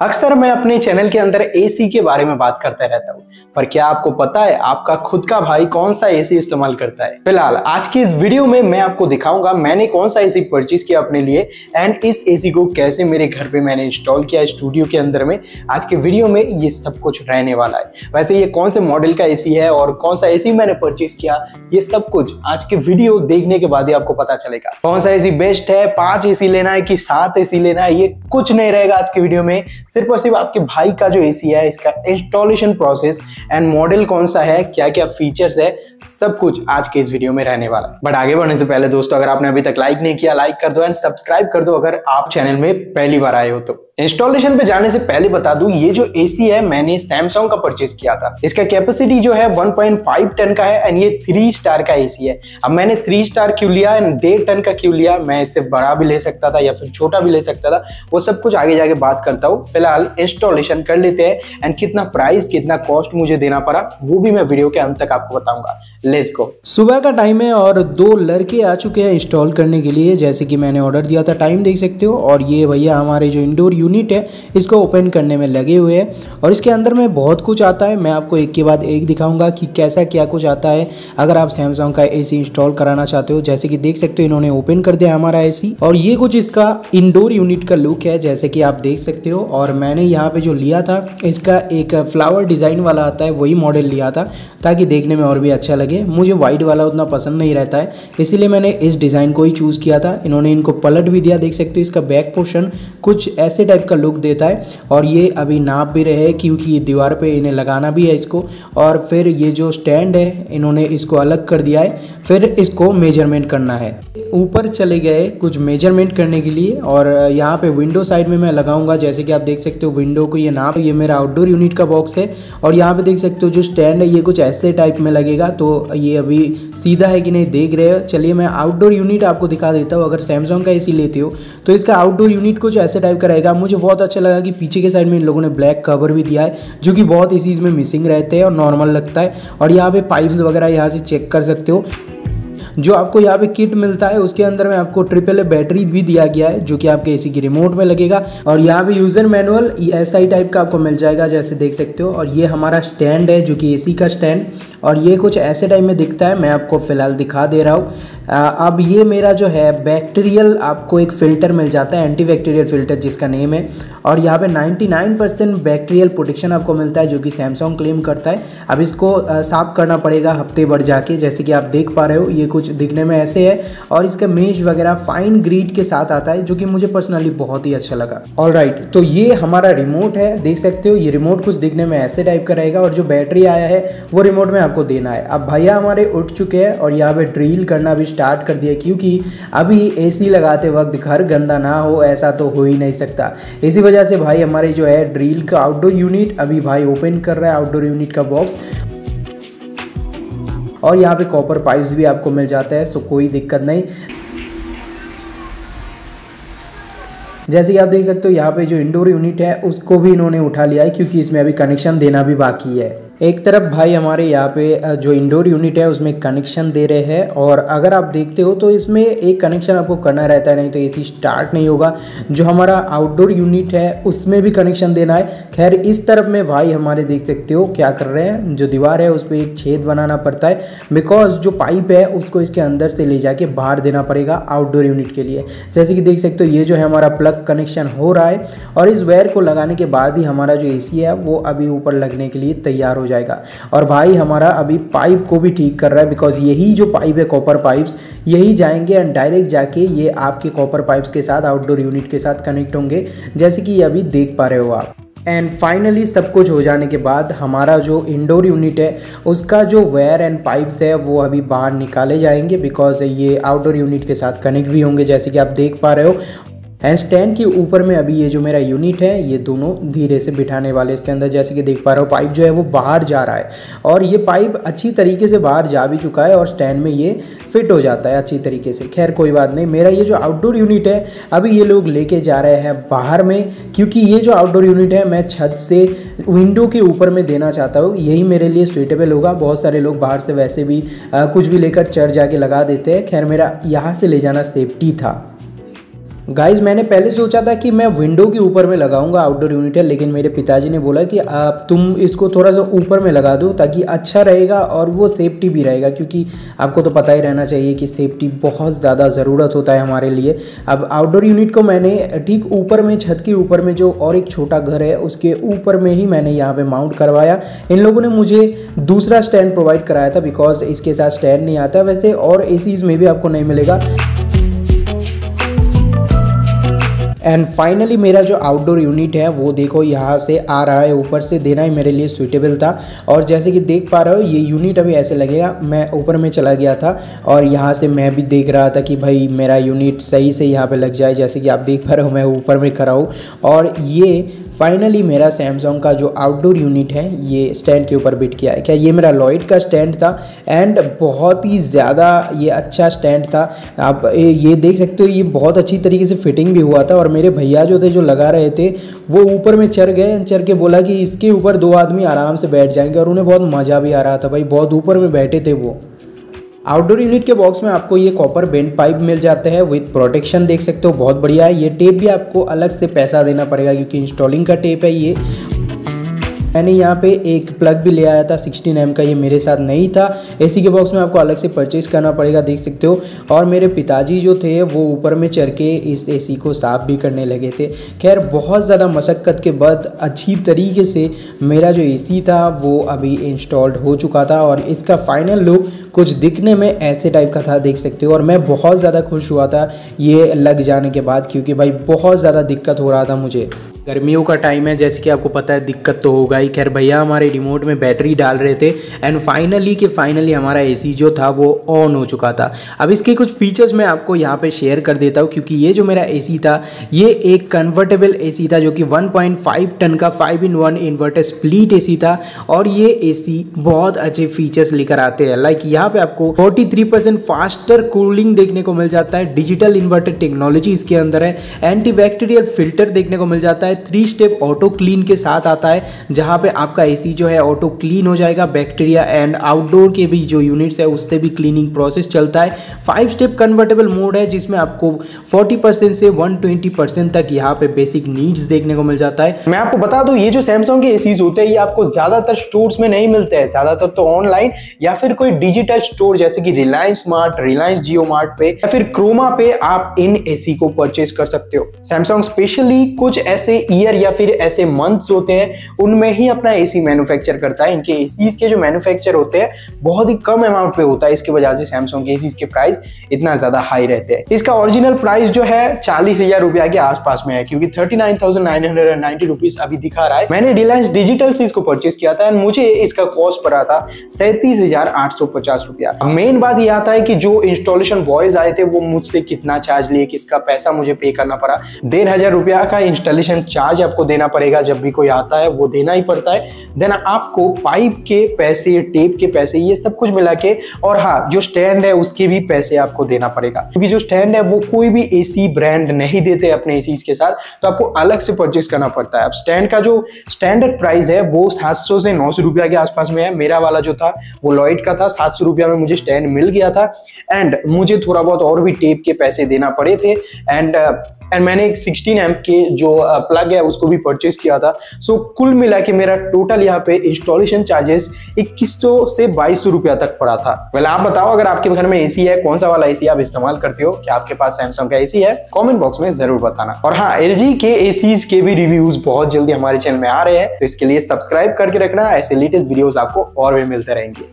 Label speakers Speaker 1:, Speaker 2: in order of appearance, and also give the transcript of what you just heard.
Speaker 1: अक्सर मैं अपने चैनल के अंदर एसी के बारे में बात करता रहता हूँ, पर क्या आपको पता है आपका खुद का भाई कौन सा एसी इस्तेमाल करता है? फ़िलहाल, आज की इस वीडियो में मैं आपको दिखाऊँगा मैंने कौन सा एसी परचेज किया अपने लिए एंड इस एसी को कैसे मेरे घर पे मैंने इंस्टॉल किया स्टूडियो के अंदर में। आज के वीडियो में ये सब कुछ रहने वाला है। वैसे ये कौन से मॉडल का एसी है और कौन सा एसी मैंने परचेज किया, ये सब कुछ आज के वीडियो देखने के बाद ही आपको पता चलेगा। कौन सा एसी बेस्ट है? पाँच एसी लेना है कि सात एसी लेना है? ये कुछ नहीं रहेगा आज के वीडियो में। सिर्फ़ और सिर्फ़ आपके भाई का जो एसी है, इसका इंस्टॉलेशन प्रोसेस एंड मॉडल कौन सा है क्या क्या फीचर्स है, सब कुछ आज के इस वीडियो में रहने वाला है। बट आगे बढ़ने से पहले दोस्तों, अगर आपने अभी तक लाइक नहीं किया लाइक कर दो एंड सब्सक्राइब कर दो अगर आप चैनल में पहली बार आए हो तो। इंस्टॉलेशन पे जाने से पहले बता दूँ, ये जो एसी है, मैंने सैमसंग का परचेज किया था। इसका कैपेसिटी जो है 1.5 टन का है एंड ये थ्री स्टार का एसी है। अब मैंने थ्री स्टार क्यों लिया एंड डेढ़ टन का क्यों लिया, मैं इससे बड़ा भी ले सकता था, या फिर छोटा भी ले सकता था, वो सब कुछ आगे जाके बात करता हूँ। फ़िलहाल इंस्टॉलेशन कर लेते हैं एंड कितना प्राइस कितना कॉस्ट मुझे देना पड़ा, वो भी मैं वीडियो के अंत तक आपको बताऊँगा। लेट्स गो
Speaker 2: सुबह का टाइम है, और दो लड़के आ चुके हैं इंस्टॉल करने के लिए, जैसे कि मैंने ऑर्डर दिया था। टाइम देख सकते हो, और ये भैया हमारे जो इंडोर यूनिट है, इसको ओपन करने में लगे हुए हैं और इसके अंदर में बहुत कुछ आता है। मैं आपको एक के बाद एक दिखाऊँगा कि कैसा क्या कुछ आता है। अगर आप सैमसंग का एसी इंस्टॉल कराना चाहते हो, जैसे कि देख सकते हो इन्होंने ओपन कर दिया हमारा एसी और ये कुछ इसका इंडोर यूनिट का लुक है, जैसे कि आप देख सकते हो। और मैंने यहाँ पे जो लिया था, इसका एक फ्लावर डिज़ाइन वाला आता है, वही मॉडल लिया था, ताकि देखने में और भी अच्छा लगे। मुझे वाइट वाला उतना पसंद नहीं रहता है, इसीलिए मैंने इस डिज़ाइन को ही चूज़ किया था। इन्होंने इनको पलट भी दिया, देख सकते हो इसका बैक पोर्शन कुछ ऐसे टाइप का लुक देता है और ये अभी नाप भी रहे क्योंकि ये दीवार पे इन्हें लगाना भी है इसको और फिर ये जो स्टैंड है, इन्होंने इसको अलग कर दिया है, फिर इसको मेज़रमेंट करना है। ऊपर चले गए कुछ मेज़रमेंट करने के लिए और यहाँ पे विंडो साइड में मैं लगाऊँगा, जैसे कि आप देख सकते हो विंडो को ये नाप, ये मेरा आउटडोर यूनिट का बॉक्स है और यहाँ पे देख सकते हो जो स्टैंड है, ये कुछ ऐसे टाइप में लगेगा तो ये अभी सीधा है कि नहीं देख रहे हो। चलिए मैं आउटडोर यूनिट आपको दिखा देता हूँ, अगर सैमसंग का ए लेते हो तो इसका आउटडोर यूनिट कुछ ऐसे टाइप का रहेगा मुझे बहुत अच्छा लगा कि पीछे के साइड में इन लोगों ने ब्लैक कवर भी दिया है, जो कि बहुत इसी में मिसिंग रहते हैं और नॉर्मल लगता है। और यहाँ पे पाइप्स वगैरह यहाँ से चेक कर सकते हो। जो आपको यहाँ पे किट मिलता है, उसके अंदर में आपको ट्रिपल ए बैटरी भी दिया गया है, जो कि आपके एसी की रिमोट में लगेगा। और यहाँ पे यूज़र मैनुअल ऐसा ही टाइप का आपको मिल जाएगा, जैसे देख सकते हो। और ये हमारा स्टैंड है, जो कि एसी का स्टैंड और ये कुछ ऐसे टाइप में दिखता है, मैं आपको फ़िलहाल दिखा दे रहा हूँ। अब ये मेरा जो है बैक्टीरियल आपको एक फ़िल्टर मिल जाता है एंटी बैक्टीरियल फ़िल्टर जिसका नेम है। और यहाँ पे 99 परसेंट बैक्टीरियल प्रोटेक्शन आपको मिलता है, जो कि सैमसंग क्लेम करता है। अब इसको साफ़ करना पड़ेगा हफ़्ते भर जाके, जैसे कि आप देख पा रहे हो, ये कुछ दिखने में ऐसे है। और इसका मेज वगैरह फाइन ग्रीड के साथ आता है, जो कि मुझे पर्सनली बहुत ही अच्छा लगा। ऑल राइट तो ये हमारा रिमोट है, देख सकते हो, ये रिमोट कुछ दिखने में ऐसे टाइप का रहेगा। और जो बैटरी आया है, वो रिमोट में आपको देना है। अब भैया हमारे उठ चुके हैं और यहाँ पे ड्रिल करना भी स्टार्ट कर दिया क्योंकि अभी एसी लगाते वक्त घर गंदा ना हो, ऐसा तो हो ही नहीं सकता। इसी वजह से भाई हमारे जो है ड्रिल का आउटडोर यूनिट अभी भाई ओपन कर रहा है आउटडोर यूनिट का बॉक्स और यहाँ पे कॉपर पाइप्स भी आपको मिल जाता है सो कोई दिक्कत नहीं। जैसे कि आप देख सकते हो, यहाँ पे जो इंडोर यूनिट है, उसको भी इन्होंने उठा लिया है, क्योंकि इसमें अभी कनेक्शन देना भी बाकी है। एक तरफ़ भाई हमारे यहाँ पे जो इंडोर यूनिट है, उसमें कनेक्शन दे रहे हैं और अगर आप देखते हो तो इसमें एक कनेक्शन आपको करना रहता है, नहीं तो एसी स्टार्ट नहीं होगा। जो हमारा आउटडोर यूनिट है, उसमें भी कनेक्शन देना है। खैर, इस तरफ़ में भाई हमारे देख सकते हो क्या कर रहे हैं। जो दीवार है उस पर एक छेद बनाना पड़ता है। बिकॉज़ जो पाइप है, उसको इसके अंदर से ले जाके बाहर देना पड़ेगा आउटडोर यूनिट के लिए। जैसे कि देख सकते हो, ये जो है हमारा प्लग कनेक्शन हो रहा है और इस वायर को लगाने के बाद ही हमारा जो एसी है, वो अभी ऊपर लगने के लिए तैयार हो हो जाएगा। और भाई, हमारा अभी पाइप को भी ठीक कर रहा है बिकॉज़ यही जो पाइप है कॉपर पाइप्स यही जाएँगे एंड डायरेक्ट जाके ये आपके कॉपर पाइप्स के साथ आउटडोर यूनिट के साथ कनेक्ट होंगे, जैसे कि ये अभी देख पा रहे हो आप। एंड फाइनली सब कुछ हो जाने के बाद हमारा जो इंडोर यूनिट है, उसका जो वेयर एंड पाइप्स है, वो अभी बाहर निकाले जाएँगे बिकॉज़ ये आउटडोर यूनिट के साथ कनेक्ट भी होंगे, जैसे कि आप देख पा रहे हो। एंड स्टैंड के ऊपर में अभी ये जो मेरा यूनिट है ये दोनों धीरे से बिठाने वाले इसके अंदर जैसे कि देख पा रहा हूँ पाइप जो है वो बाहर जा रहा है। और ये पाइप अच्छी तरीके से बाहर जा भी चुका है और स्टैंड में ये फिट हो जाता है अच्छी तरीके से। खैर कोई बात नहीं। मेरा ये जो आउटडोर यूनिट है अभी ये लोग लेके जा रहे हैं बाहर में क्योंकि ये जो आउटडोर यूनिट है मैं छत से विंडो के ऊपर में देना चाहता हूँ। यही मेरे लिए सुइटेबल होगा। बहुत सारे लोग बाहर से वैसे भी आ, कुछ भी लेकर चढ़ जाके लगा देते हैं। खैर मेरा यहाँ से ले जाना सेफ्टी था। गाइज़ मैंने पहले सोचा था कि मैं विंडो के ऊपर में लगाऊँगा आउटडोर यूनिट है, लेकिन मेरे पिताजी ने बोला कि आप तुम इसको थोड़ा सा ऊपर में लगा दो ताकि अच्छा रहेगा और वो सेफ्टी भी रहेगा, क्योंकि आपको तो पता ही रहना चाहिए कि सेफ्टी बहुत ज़्यादा ज़रूरत होता है हमारे लिए. अब आउटडोर यूनिट को मैंने ठीक ऊपर में, छत के ऊपर में जो और एक छोटा घर है, उसके ऊपर में ही मैंने यहाँ पर माउंट करवाया। इन लोगों ने मुझे दूसरा स्टैंड प्रोवाइड कराया था बिकॉज़ इसके साथ स्टैंड नहीं आता। वैसे और ए में भी आपको नहीं मिलेगा। एंड फाइनली मेरा जो आउटडोर यूनिट है, वो देखो यहाँ से आ रहा है, ऊपर से देना ही मेरे लिए सुइटेबल था। और जैसे कि देख पा रहे हो, ये यूनिट अभी ऐसे लगेगा, मैं ऊपर में चला गया था और यहाँ से मैं भी देख रहा था कि भाई मेरा यूनिट सही से यहाँ पर लग जाए, जैसे कि आप देख पा रहे हो, मैं ऊपर में खड़ा हूँ। और ये फाइनली मेरा सैमसंग का जो आउटडोर यूनिट है, ये स्टैंड के ऊपर बिट किया है। क्या ये मेरा लॉइड का स्टैंड था? एंड बहुत ही ज़्यादा ये अच्छा स्टैंड था। आप ये देख सकते हो, ये बहुत अच्छी तरीके से फिटिंग भी हुआ था और मेरे भैया जो थे, जो लगा रहे थे, वो ऊपर में चढ़ गए चढ़ के बोला कि इसके ऊपर दो आदमी आराम से बैठ जाएँगे और उन्हें बहुत मज़ा भी आ रहा था भाई, बहुत ऊपर में बैठे थे वो। आउटडोर यूनिट के बॉक्स में आपको ये कॉपर बेंड पाइप मिल जाते हैं विथ प्रोटेक्शन देख सकते हो, बहुत बढ़िया है। ये टेप भी आपको अलग से पैसा देना पड़ेगा क्योंकि इंस्टॉलिंग का टेप है ये। मैंने यहाँ पे एक प्लग भी ले आया था 16 एम का, ये मेरे साथ नहीं था। एसी के बॉक्स में आपको अलग से परचेज करना पड़ेगा, देख सकते हो। और मेरे पिताजी जो थे, वो ऊपर में चढ़ के इस एसी को साफ़ भी करने लगे थे। खैर, बहुत ज़्यादा मशक्क़त के बाद अच्छी तरीके से मेरा जो एसी था, वो अभी इंस्टॉल्ड हो चुका था। और इसका फाइनल लुक कुछ दिखने में ऐसे टाइप का था, देख सकते हो। और मैं बहुत ज़्यादा खुश हुआ था ये लग जाने के बाद, क्योंकि भाई, बहुत ज़्यादा दिक्कत हो रहा था मुझे। गर्मियों का टाइम है, जैसे कि आपको पता है दिक्कत तो होगा ही। खैर भैया, हमारे रिमोट में बैटरी डाल रहे थे एंड फाइनली कि फाइनली हमारा एसी जो था, वो ऑन हो चुका था। अब इसके कुछ फीचर्स मैं आपको यहाँ पे शेयर कर देता हूँ, क्योंकि ये जो मेरा एसी था, ये एक कन्वर्टेबल एसी था, जो कि 1.5 टन का 5 इन 1 इन्वर्टर स्प्लिट एसी था, और ये एसी बहुत अच्छे फीचर्स लेकर आते हैं। लाइक यहाँ पे आपको 43% फास्टर कूलिंग देखने को मिल जाता है डिजिटल इन्वर्टर टेक्नोलॉजी इसके अंदर है एंटी फ़िल्टर देखने को मिल जाता है है। थ्री स्टेप ऑटो क्लीन के साथ आता है, जहाँ पे आपका एसी जो है ऑटो क्लीन हो जाएगा बैक्टीरिया एंड आउटडोर के भी जो यूनिट्स है, उससे भी क्लीनिंग प्रोसेस चलता है। फाइव स्टेप कन्वर्टेबल मोड है, जिसमें आपको 40 परसेंट से 120 परसेंट तक यहाँ पे बेसिक नीड्स देखने को मिल जाता है।
Speaker 1: मैं आपको बता दूँ, ये जो सैमसंग के एसीज होते हैं, ये आपको ज़्यादातर स्टोर्स में नहीं मिलते हैं। ज़्यादातर तो ऑनलाइन या फिर कोई डिजिटल स्टोर जैसे कि रिलायंस स्मार्ट रिलायंस जियो मार्ट पे, या फिर क्रोमा पे आप इन एसी को परचेज कर सकते हो। सैमसंग स्पेशली कुछ ऐसे ईयर या फिर ऐसे मंथ्स होते हैं, उनमें ही अपना एसी मैन्युफैक्चर करता है। इनके एसीज के जो मैन्युफैक्चर होते हैं, बहुत ही कम अमाउंट पे होता है। इसकी वजह से सैमसंग के एसीज के प्राइस इतना ज़्यादा हाई रहते हैं। इसका ओरिजिनल प्राइस जो है, चालीस हज़ार रुपया के आसपास में है, क्योंकि thirty nine thousand nine hundred and ninety rupees अभी दिखा रहा है। मैंने रिलायंस डिजिटल से इसको परचेज किया था एंड मुझे इसका कॉस्ट पड़ा था सैंतीस हज़ार आठ सौ पचास रुपया। मेन बात ये आता है कि जो इंस्टॉलेशन बॉयज़ आए थे, वो मुझसे कितना चार्ज लिए, किसका पैसा मुझे पे करना पड़ा। डेढ़ हज़ार रुपया का इंस्टॉलेशन चार्ज आपको देना पड़ेगा, जब भी कोई आता है, वो देना ही पड़ता है। देन आपको पाइप के पैसे टेप के पैसे, ये सब कुछ मिला के, और हाँ जो स्टैंड है, उसके भी पैसे आपको देना पड़ेगा। क्योंकि जो स्टैंड है, वो कोई भी एसी ब्रांड नहीं देते अपने एसी के साथ तो आपको अलग से परचेज करना पड़ता है। अब स्टैंड का जो स्टैंडर्ड प्राइस है, वो सात सौ से नौ सौ रुपया के आसपास में है। मेरा वाला जो था, वो लॉइड का था। सात सौ रुपया में मुझे स्टैंड मिल गया था। एंड मुझे थोड़ा बहुत और भी टेप के पैसे देना पड़े थे। एंड एंड मैंने एक 16 एम के जो प्लग है उसको भी परचेज किया था। सो so, कुल मिला के मेरा टोटल यहाँ पे इंस्टॉलेशन चार्जेस इक्कीस से बाईस सौ रुपया तक पड़ा था। वेल आप बताओ अगर आपके घर में एसी है कौन सा वाला एसी आप इस्तेमाल करते हो? क्या आपके पास सैमसंग का एसी है? कॉमेंट बॉक्स में ज़रूर बताना। और हाँ एल के एसीज के भी रिव्यूज़ बहुत जल्दी हमारे चैनल में आ रहे हैं। तो इसके लिए सब्सक्राइब करके रखना। ऐसे लेटेस्ट वीडियोज़ आपको और भी मिलते रहेंगे।